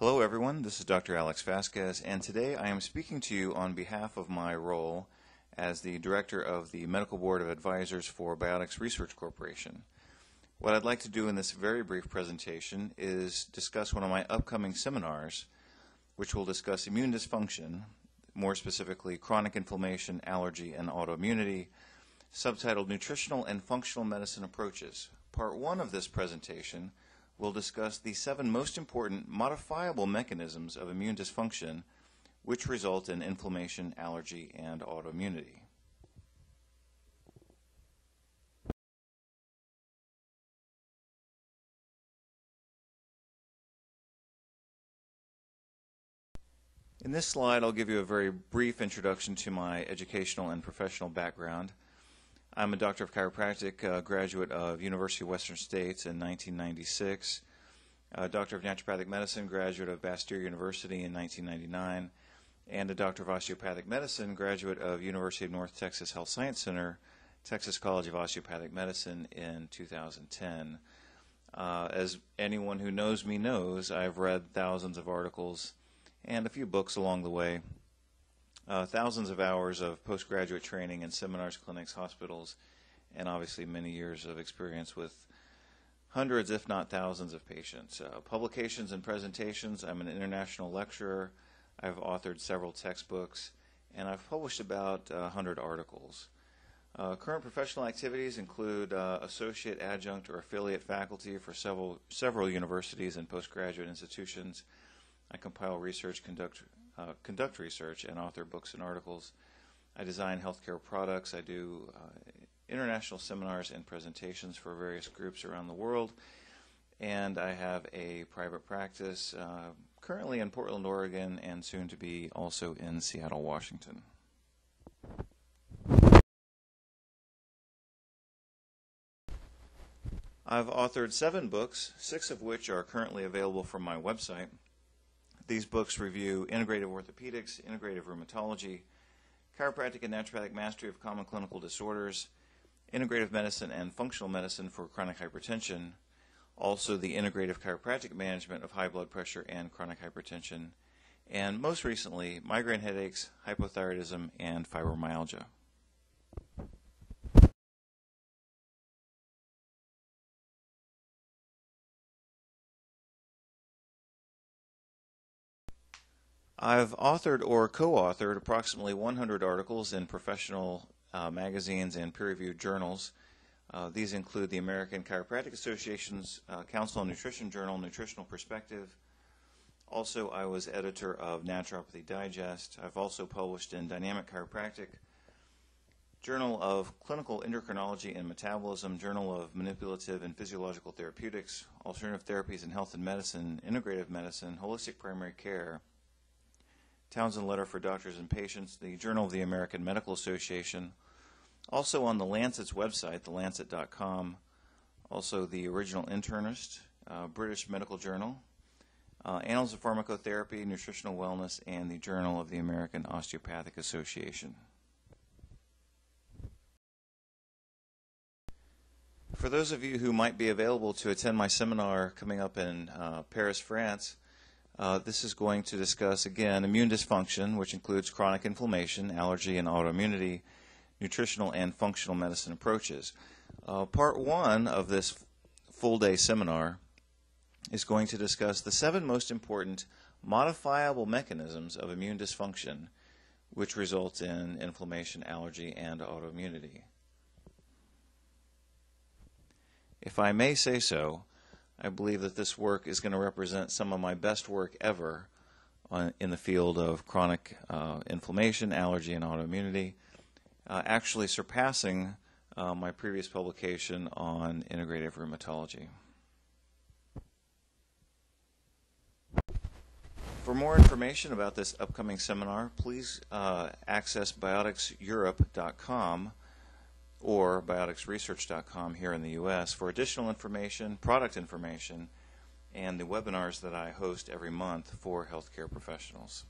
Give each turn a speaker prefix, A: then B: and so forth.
A: Hello, everyone. This is Dr. Alex Vasquez, and today I am speaking to you on behalf of my role as the Director of the Medical Board of Advisors for Biotics Research Corporation. What I'd like to do in this very brief presentation is discuss one of my upcoming seminars, which will discuss immune dysfunction, more specifically chronic inflammation, allergy, and autoimmunity, subtitled Nutritional and Functional Medicine Approaches. Part one of this presentation will discuss the seven most important modifiable mechanisms of immune dysfunction which result in inflammation, allergy, and autoimmunity. In this slide, I'll give you a very brief introduction to my educational and professional background. I'm a doctor of chiropractic, uh, graduate of University of Western States in 1996, a doctor of naturopathic medicine, graduate of Bastyr University in 1999, and a doctor of osteopathic medicine, graduate of University of North Texas Health Science Center, Texas College of Osteopathic Medicine in 2010. Uh, as anyone who knows me knows, I've read thousands of articles and a few books along the way uh, thousands of hours of postgraduate training in seminars, clinics, hospitals, and obviously many years of experience with hundreds, if not thousands, of patients. Uh, publications and presentations. I'm an international lecturer. I've authored several textbooks, and I've published about uh, 100 articles. Uh, current professional activities include uh, associate, adjunct, or affiliate faculty for several several universities and postgraduate institutions. I compile research, conduct uh, conduct research and author books and articles. I design healthcare products. I do uh, international seminars and presentations for various groups around the world. And I have a private practice uh, currently in Portland, Oregon, and soon to be also in Seattle, Washington. I've authored seven books, six of which are currently available from my website. These books review integrative orthopedics, integrative rheumatology, chiropractic and naturopathic mastery of common clinical disorders, integrative medicine and functional medicine for chronic hypertension, also the integrative chiropractic management of high blood pressure and chronic hypertension, and most recently, migraine headaches, hypothyroidism, and fibromyalgia. I've authored or co authored approximately 100 articles in professional uh, magazines and peer reviewed journals. Uh, these include the American Chiropractic Association's uh, Council on Nutrition Journal, Nutritional Perspective. Also, I was editor of Naturopathy Digest. I've also published in Dynamic Chiropractic, Journal of Clinical Endocrinology and Metabolism, Journal of Manipulative and Physiological Therapeutics, Alternative Therapies in Health and Medicine, Integrative Medicine, Holistic Primary Care, Townsend Letter for Doctors and Patients, the Journal of the American Medical Association, also on the Lancet's website, thelancet.com, also the Original Internist, uh, British Medical Journal, uh, Annals of Pharmacotherapy, Nutritional Wellness, and the Journal of the American Osteopathic Association. For those of you who might be available to attend my seminar coming up in uh, Paris, France, uh, this is going to discuss, again, immune dysfunction, which includes chronic inflammation, allergy, and autoimmunity, nutritional and functional medicine approaches. Uh, part one of this full day seminar is going to discuss the seven most important modifiable mechanisms of immune dysfunction which result in inflammation, allergy, and autoimmunity. If I may say so, I believe that this work is going to represent some of my best work ever on, in the field of chronic uh, inflammation, allergy, and autoimmunity, uh, actually surpassing uh, my previous publication on integrative rheumatology. For more information about this upcoming seminar, please uh, access bioticseurope.com or bioticsresearch.com here in the U.S. for additional information, product information, and the webinars that I host every month for healthcare professionals.